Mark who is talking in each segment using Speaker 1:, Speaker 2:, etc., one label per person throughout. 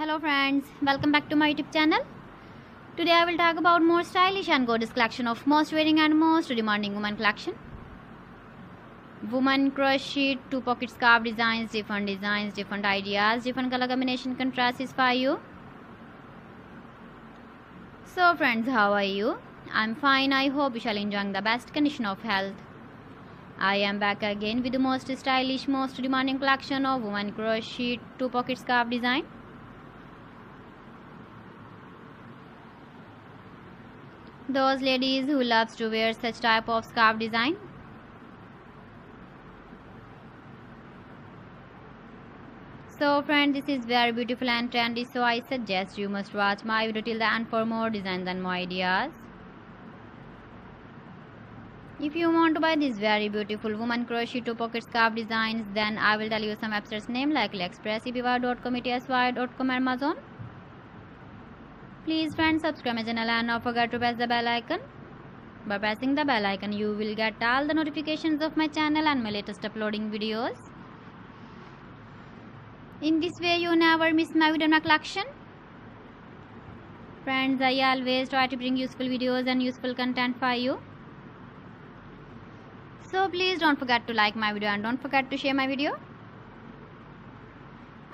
Speaker 1: Hello friends, welcome back to my YouTube channel. Today I will talk about more stylish and gorgeous collection of most wearing and most demanding woman collection. Woman crochet, two pocket scarf designs, different designs, different ideas, different color combination contrasts for you. So friends, how are you? I'm fine. I hope you shall enjoying the best condition of health. I am back again with the most stylish, most demanding collection of woman crochet two pocket scarf design. Those ladies who loves to wear such type of scarf design. So friend, this is very beautiful and trendy so I suggest you must watch my video till the end for more designs and more ideas. If you want to buy these very beautiful woman crochet two pocket scarf designs, then I will tell you some websites name like AliExpress, eBay.com, ETSY.com, Amazon. Please friends subscribe my channel and don't forget to press the bell icon. By pressing the bell icon, you will get all the notifications of my channel and my latest uploading videos. In this way, you never miss my video my collection. Friends, I always try to bring useful videos and useful content for you. So please don't forget to like my video and don't forget to share my video.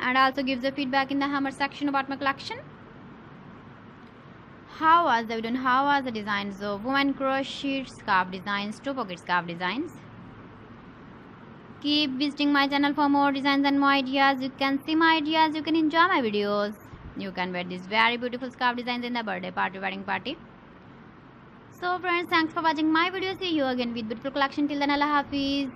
Speaker 1: And also give the feedback in the hammer section about my collection. How was the video how was the designs of woman crochet scarf designs, two pocket scarf designs. Keep visiting my channel for more designs and more ideas. You can see my ideas, you can enjoy my videos. You can wear these very beautiful scarf designs in the birthday party, wedding party. So friends, thanks for watching my video. See you again with beautiful collection. Till then, Allah Hafiz.